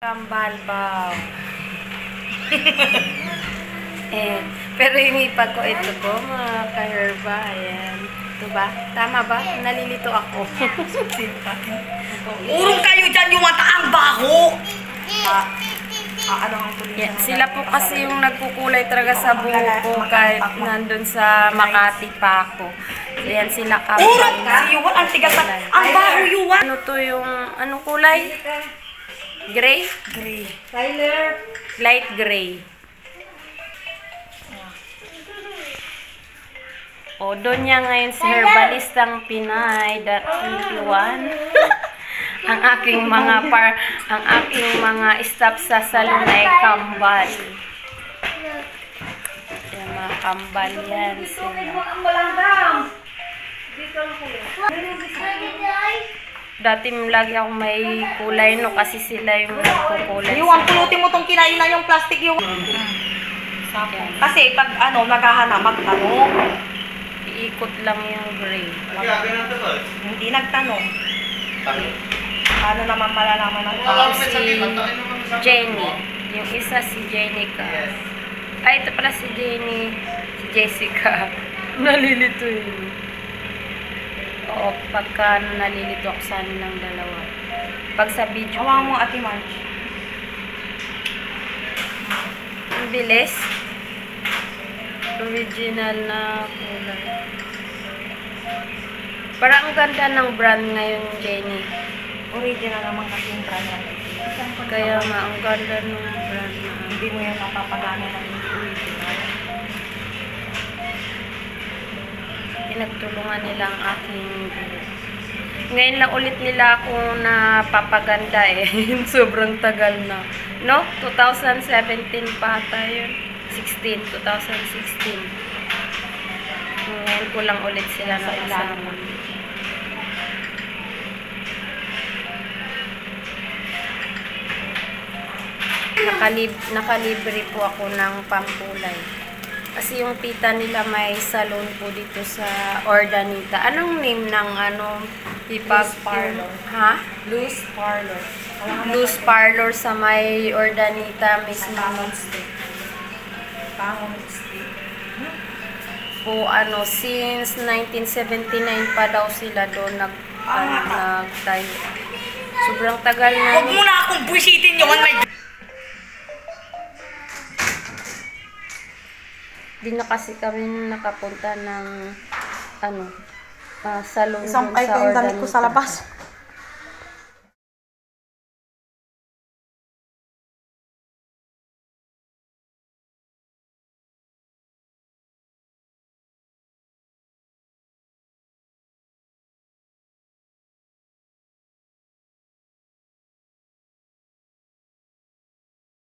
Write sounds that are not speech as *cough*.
Kambalbaw. eh, pero yung ipag ko ito po, mga ka-herba, ayan. Ito ba? Tama ba? Nalilito ako. *laughs* Urong kayo dyan yung mata ang baho! Ah, ah, ano ang Yan, sila po kasi yung nagkukulay talaga sa buhok ko kahit nandun sa Makati pa ako. Ayan sila Urong kambal. si Yuwan, ang tigas ang baho Yuwan! Ano to yung, anong kulay? Gray? Gray. Light gray. O, doon niya ngayon si Herbalistang Pinay, that *laughs* 21. ang aking mga par, ang aking mga staff sa salon ay kambal. Yan, mga kambal yan sila. Dati lagi ako may kulay no kasi sila yung nagkukulay. Yuwan, pulutin mo tong kinain na yung plastic Yuwan. Kasi pag ano, maghahanap, magtanong. Iikot lang yung gray. Hindi nagtanong. Paano naman malalaman ng Tapos si Jenny. Yung isa si Jenny ka. Ay, ito pala si Jenny. Si Jessica. *laughs* Nalilito yun. Oo, pagka nalilito ako sa ng dalawa. Pag sa video, Hawa mo, Ate March. ang bilis. Original na kulay. Parang ang ganda ng brand ngayon, Jenny. Original naman kasi yung brand natin. Kaya nga, ang ganda ng brand na. Hindi mo yung napapagana ng pinagtulungan nila ang aking. Ngayon lang ulit nila ako napapaganda eh. *laughs* Sobrang tagal na. No? 2017 pa ata yun. 16, 2016. Ngayon ko lang ulit sila Sa ilalim. nakasama. Nakalib nakalibre po ako ng pampulay. Kasi yung tita nila may salon po dito sa Ordanita. Anong name ng ano? Ipag Blues Parlor. Ha? Blues Parlor. Blues Parlor sa may Ordanita mismo. Pangon Street. Pangon Street. Po ano, since 1979 pa daw sila doon nag ano, nagtayo. Sobrang tagal na. Huwag mo na akong buisitin yun. May... Di na kasi kami nakapunta ng ano, ah, salon Isang ay sa ko yung damit ko sa labas.